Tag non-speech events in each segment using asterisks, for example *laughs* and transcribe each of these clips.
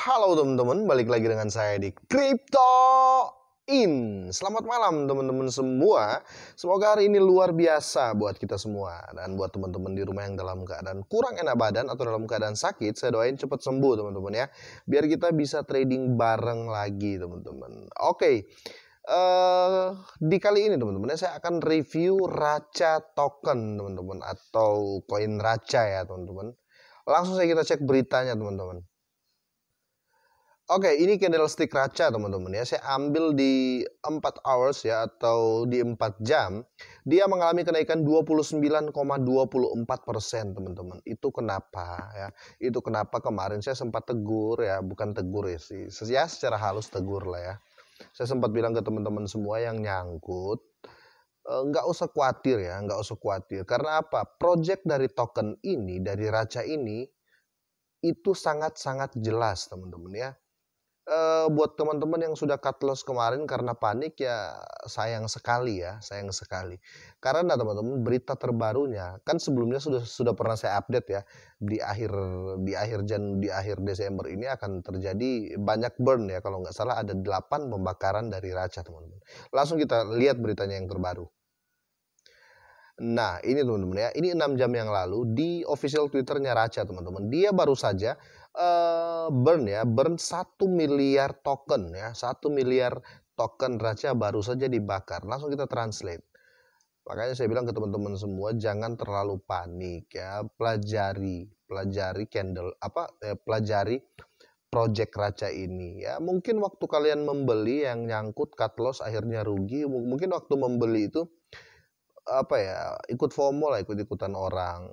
Halo teman-teman, balik lagi dengan saya di Crypto In. Selamat malam teman-teman semua. Semoga hari ini luar biasa buat kita semua dan buat teman-teman di rumah yang dalam keadaan kurang enak badan atau dalam keadaan sakit, saya doain cepat sembuh teman-teman ya. Biar kita bisa trading bareng lagi teman-teman. Oke. Uh, di kali ini teman-teman ya, saya akan review Raca token teman-teman atau koin Raca ya teman-teman. Langsung saja kita cek beritanya teman-teman. Oke, ini candlestick raca teman-teman ya. Saya ambil di 4 hours ya atau di 4 jam. Dia mengalami kenaikan 29,24% teman-teman. Itu kenapa ya? Itu kenapa kemarin saya sempat tegur ya, bukan tegur ya sih. Ya secara halus tegur lah ya. Saya sempat bilang ke teman-teman semua yang nyangkut eh, nggak usah khawatir ya, nggak usah khawatir. Karena apa? Project dari token ini, dari raca ini, itu sangat-sangat jelas teman-teman ya uh, buat teman-teman yang sudah cut loss kemarin karena panik ya sayang sekali ya, sayang sekali. Karena teman-teman berita terbarunya kan sebelumnya sudah sudah pernah saya update ya di akhir di akhir Jan di akhir Desember ini akan terjadi banyak burn ya kalau nggak salah ada 8 pembakaran dari raca teman-teman. Langsung kita lihat beritanya yang terbaru. Nah, ini teman-teman ya, ini 6 jam yang lalu di official Twitternya Raca teman-teman. Dia baru saja uh, burn ya, burn satu miliar token ya, satu miliar token raja baru saja dibakar. Langsung kita translate. Makanya saya bilang ke teman-teman semua jangan terlalu panik ya, pelajari, pelajari candle apa eh, pelajari project raja ini ya. Mungkin waktu kalian membeli yang nyangkut cut loss akhirnya rugi, mungkin waktu membeli itu apa ya ikut FOMO lah ikut ikutan orang.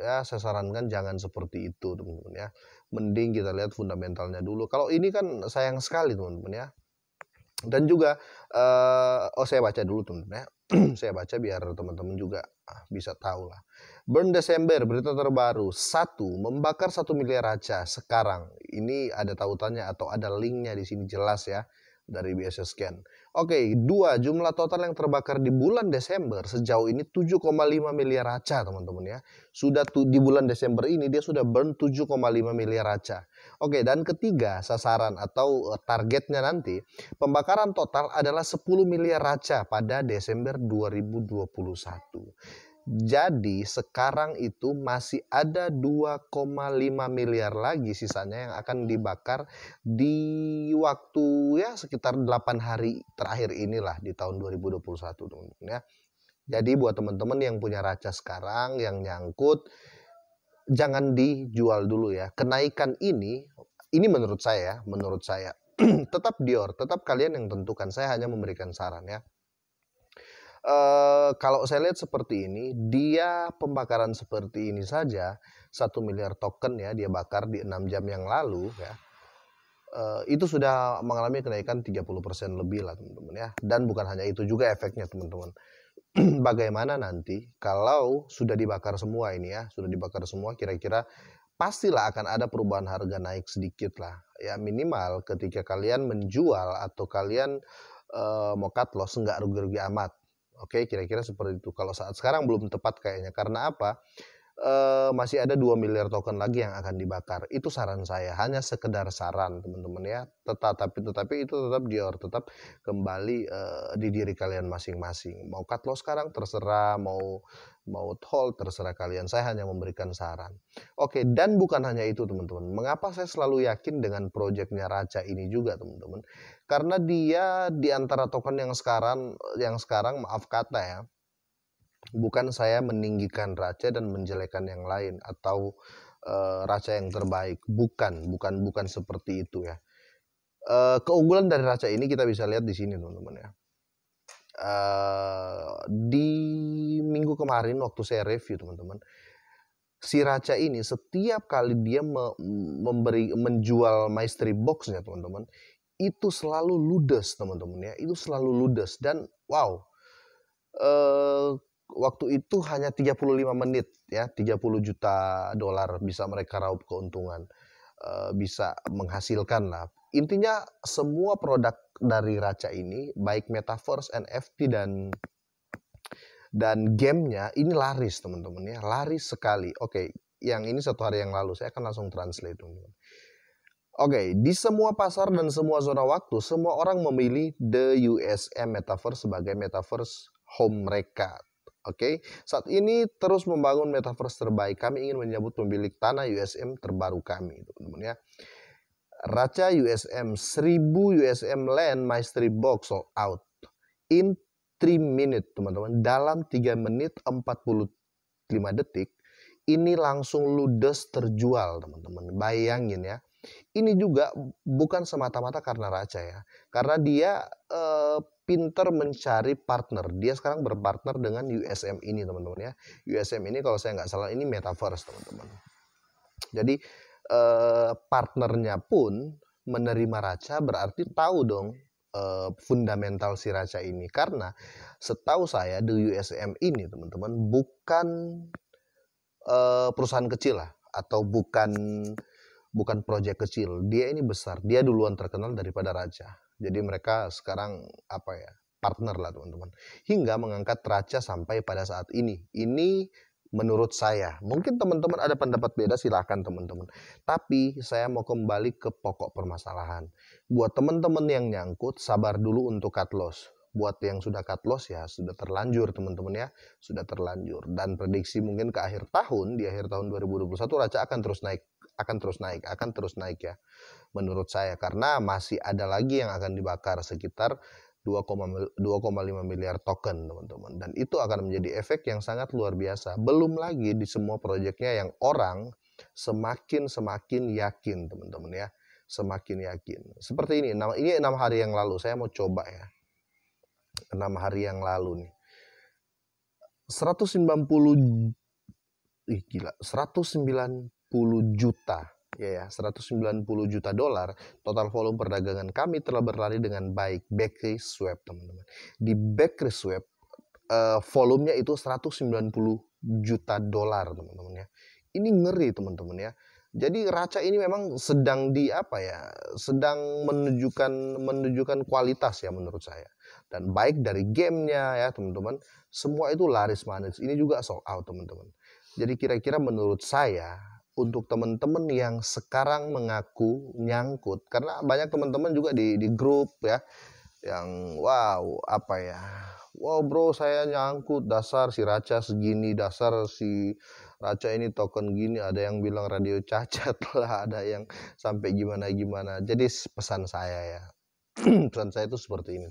Ya saya sarankan jangan seperti itu teman-teman ya. Mending kita lihat fundamentalnya dulu. Kalau ini kan sayang sekali teman-teman ya. Dan juga uh, oh saya baca dulu teman-teman ya. *clears throat* Saya baca biar teman-teman juga ah, bisa tahu lah. Burn Desember berita terbaru. Satu membakar satu miliar raja sekarang. Ini ada tautannya atau ada linknya di sini jelas ya dari BSS Scan. Oke, dua jumlah total yang terbakar di bulan Desember sejauh ini 7,5 miliar raca teman-teman ya. Sudah tu, di bulan Desember ini dia sudah burn 7,5 miliar raca. Oke, dan ketiga sasaran atau eh, targetnya nanti pembakaran total adalah 10 miliar raca pada Desember 2021. Jadi sekarang itu masih ada 2,5 miliar lagi sisanya yang akan dibakar di waktu ya sekitar 8 hari terakhir inilah di tahun 2021 teman-teman ya. Jadi buat teman-teman yang punya raca sekarang yang nyangkut jangan dijual dulu ya. Kenaikan ini ini menurut saya, menurut saya *clears throat* tetap Dior, tetap kalian yang tentukan. Saya hanya memberikan saran ya Uh, kalau saya lihat seperti ini, dia pembakaran seperti ini saja, satu miliar token ya dia bakar di enam jam yang lalu ya. Uh, itu sudah mengalami kenaikan 30% lebih lah teman-teman ya. Dan bukan hanya itu juga efeknya teman-teman. *clears throat* Bagaimana nanti kalau sudah dibakar semua ini ya, sudah dibakar semua kira-kira pastilah akan ada perubahan harga naik sedikit lah. Ya minimal ketika kalian menjual atau kalian uh, mau cut loss nggak rugi-rugi amat Oke, kira-kira seperti itu. Kalau saat sekarang belum tepat kayaknya. Karena apa? E, masih ada 2 miliar token lagi yang akan dibakar. Itu saran saya. Hanya sekedar saran, teman-teman ya. Tetap tapi tetapi itu tetap Dior, tetap kembali e, di diri kalian masing-masing. Mau cut loss sekarang terserah, mau mau hold terserah kalian. Saya hanya memberikan saran. Oke, dan bukan hanya itu, teman-teman. Mengapa saya selalu yakin dengan proyeknya Raja ini juga, teman-teman? karena dia di antara token yang sekarang yang sekarang maaf kata ya bukan saya meninggikan raja dan menjelekan yang lain atau uh, raja yang terbaik. Bukan bukan bukan seperti itu ya. Uh, keunggulan dari raja ini kita bisa lihat di sini teman-teman ya. Uh, di minggu kemarin waktu saya review teman-teman si raja ini setiap kali dia me memberi menjual maestri boxnya teman-teman itu selalu ludes teman-teman ya. Itu selalu ludes dan wow. Uh, waktu itu hanya 35 menit ya. 30 juta dolar bisa mereka raup keuntungan uh, bisa menghasilkan lah. Intinya semua produk dari Raca ini baik metaverse NFT dan dan gamenya ini laris teman-teman ya. Laris sekali. Oke yang ini satu hari yang lalu saya akan langsung translate teman-teman. Oke, di semua pasar dan semua zona waktu, semua orang memilih the USM Metaverse sebagai Metaverse home mereka. Oke, saat ini terus membangun Metaverse terbaik. Kami ingin menyambut pemilik tanah USM terbaru kami, teman-teman ya. Raca USM 1000 USM Land Mastery Box sold out in 3 minute teman-teman. Dalam 3 menit 45 detik ini langsung ludes terjual teman-teman. Bayangin ya. Ini juga bukan semata-mata karena Raca ya. Karena dia eh, pinter mencari partner. Dia sekarang berpartner dengan USM ini teman-teman ya. USM ini kalau saya nggak salah ini metaverse teman-teman. Jadi eh, partnernya pun menerima Raca berarti tahu dong eh, fundamental si Raca ini. Karena setahu saya the USM ini teman-teman bukan eh, perusahaan kecil lah atau bukan bukan proyek kecil. Dia ini besar. Dia duluan terkenal daripada Raja. Jadi mereka sekarang apa ya partner lah teman-teman. Hingga mengangkat Raja sampai pada saat ini. Ini menurut saya. Mungkin teman-teman ada pendapat beda silahkan teman-teman. Tapi saya mau kembali ke pokok permasalahan. Buat teman-teman yang nyangkut sabar dulu untuk cut loss buat yang sudah cut loss ya sudah terlanjur teman-teman ya sudah terlanjur dan prediksi mungkin ke akhir tahun di akhir tahun 2021 Raja akan terus naik akan terus naik akan terus naik ya menurut saya karena masih ada lagi yang akan dibakar sekitar 2,5 miliar token teman-teman. Dan itu akan menjadi efek yang sangat luar biasa. Belum lagi di semua proyeknya yang orang semakin semakin yakin teman-teman ya. Semakin yakin. Seperti ini ini enam hari yang lalu. Saya mau coba ya. Enam hari yang lalu nih. 190 ih gila, 190 juta ya. ya 190 juta dolar total volume perdagangan kami telah berlari dengan baik. Bakery swap teman-teman. Di bakery swap uh, volumenya itu 190 juta dolar teman-teman ya. Ini ngeri teman-teman ya. Jadi Raca ini memang sedang di apa ya sedang menunjukkan menunjukkan kualitas ya menurut saya. Dan baik dari gamenya ya teman-teman semua itu laris manis. Ini juga sold out teman-teman. Jadi kira-kira menurut saya untuk teman-teman yang sekarang mengaku nyangkut. Karena banyak teman-teman juga di di grup ya yang wow apa ya? Wow bro saya nyangkut. Dasar si Raca segini dasar si Raca ini token gini. Ada yang bilang radio cacat *laughs* lah ada yang sampai gimana gimana jadi pesan saya ya. *clears throat* Pesan saya itu seperti ini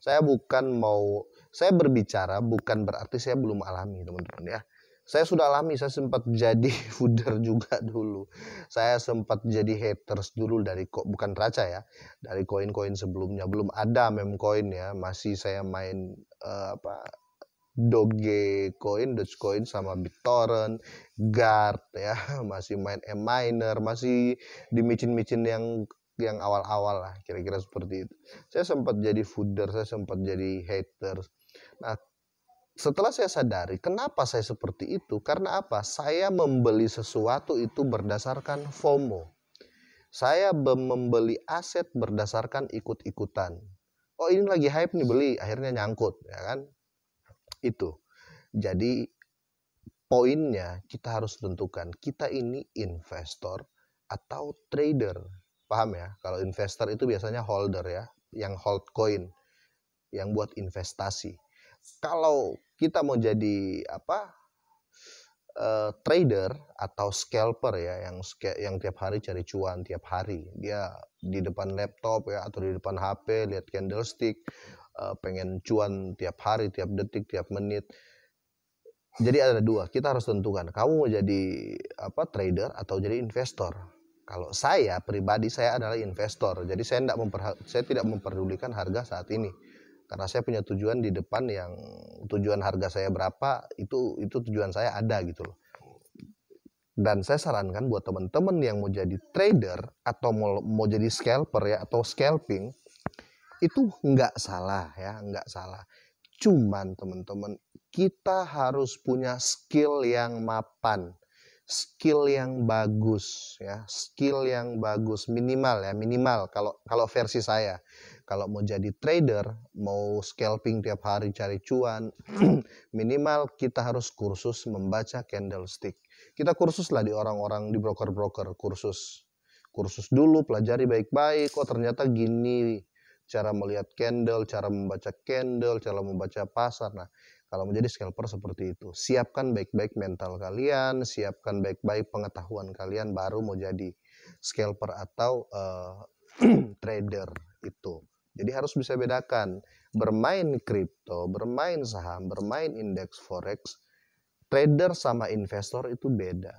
saya bukan mau saya berbicara bukan berarti saya belum alami teman-teman ya. Saya sudah alami, saya sempat jadi *laughs* fooder juga dulu. Saya sempat jadi haters dulu dari kok bukan raca ya, dari koin-koin sebelumnya. Belum ada meme coin ya, masih saya main uh, apa Doge coin, Dogecoin sama BitTorrent, Guard ya, *laughs* masih main M miner, masih di micin-micin yang yang awal-awal lah kira-kira seperti itu. Saya sempat jadi fooder saya sempat jadi hater nah setelah saya sadari kenapa saya seperti itu? Karena apa? Saya membeli sesuatu itu berdasarkan FOMO. Saya membeli aset berdasarkan ikut-ikutan. Oh ini lagi hype nih beli. Akhirnya nyangkut ya kan? Itu. Jadi poinnya kita harus tentukan kita ini investor atau trader. Paham ya? Kalau investor itu biasanya holder ya, yang hold coin, yang buat investasi. Kalau kita mau jadi apa? Uh, trader atau scalper ya yang yang tiap hari cari cuan tiap hari. Dia di depan laptop ya atau di depan HP lihat candlestick uh, pengen cuan tiap hari tiap detik tiap menit. Jadi ada dua kita harus tentukan kamu mau jadi apa trader atau jadi investor? Kalau saya pribadi saya adalah investor, jadi saya tidak saya tidak memperdulikan harga saat ini karena saya punya tujuan di depan yang tujuan harga saya berapa itu itu tujuan saya ada gitu loh. Dan saya sarankan buat teman-teman yang mau jadi trader atau mau, mau jadi scalper ya atau scalping itu nggak salah ya nggak salah. Cuman teman-teman kita harus punya skill yang mapan skill yang bagus ya skill yang bagus minimal ya minimal kalau kalau versi saya kalau mau jadi trader mau scalping tiap hari cari cuan *clears throat* minimal kita harus kursus membaca candlestick kita kursus lah di orang-orang di broker-broker kursus kursus dulu, pelajari baik-baik. Oh ternyata gini cara melihat candle, cara membaca candle, cara membaca pasar. Nah, kalau menjadi scalper seperti itu, siapkan baik-baik mental kalian, siapkan baik-baik pengetahuan kalian baru mau jadi scalper atau uh, *clears throat* trader itu. Jadi harus bisa bedakan bermain kripto, bermain saham, bermain indeks forex, trader sama investor itu beda.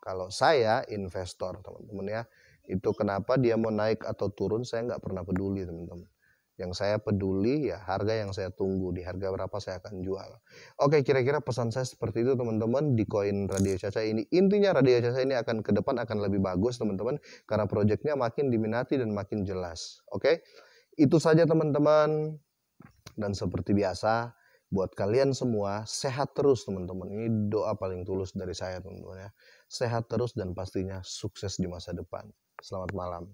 Kalau saya investor, teman-teman ya, itu kenapa dia mau naik atau turun saya nggak pernah peduli teman-teman. Yang saya peduli ya harga yang saya tunggu di harga berapa saya akan jual. Oke kira-kira pesan saya seperti itu teman-teman di koin Radio Caca ini. Intinya Radio Caca ini akan ke depan akan lebih bagus teman-teman karena proyeknya makin diminati dan makin jelas. Oke itu saja teman-teman. Dan seperti biasa buat kalian semua sehat terus teman-teman. Ini doa paling tulus dari saya teman-teman ya. Sehat terus dan pastinya sukses di masa depan. Selamat malam